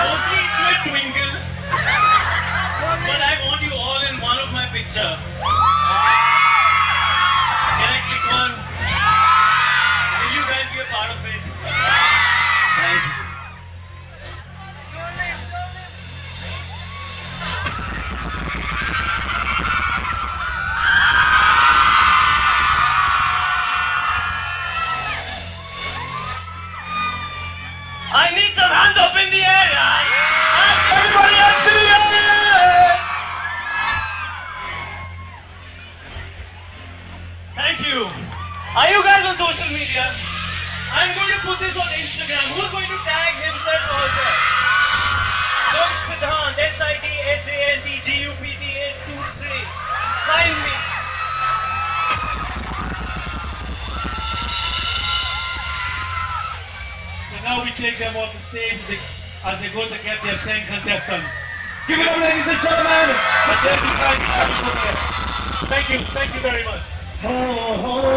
Mostly it's with Twinkle. But I want you all in one of my picture. I need some hands up in the air. Everybody else in the air. Thank you. Are you guys on social media? I'm going to put this Now we take them off the stage as they, go to get their 10 contestants. Give it up, ladies and gentlemen! The 10 contestants. Thank you, thank you very much.